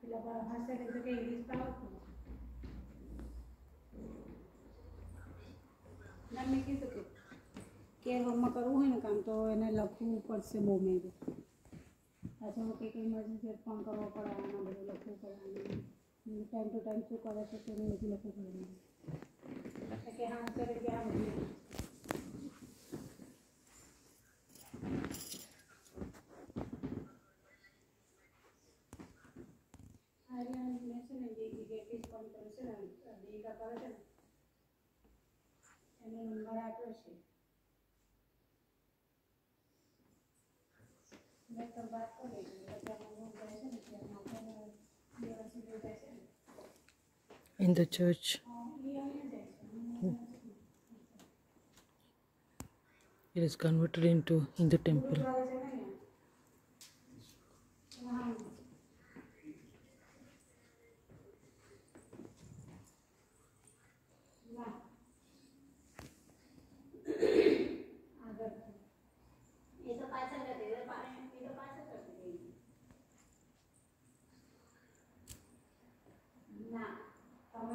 પેલા ભાષા કે ઇંગ્લિશ પાવતું ના મેં કીધું કે કેર હોમમાં કરવું હોય ને કામ તો એને લખવું પડશે બહુ મેં કીધું પાછું કંઈક ઇમરજન્સી ફોન કરવો પડે આના બધું લખવું પડે ટાઈમ ટુ ટાઈમ શું કરે છે તેનું બધું લખવું પડે કે હા કરે કે આ In the church. It is converted into in the temple.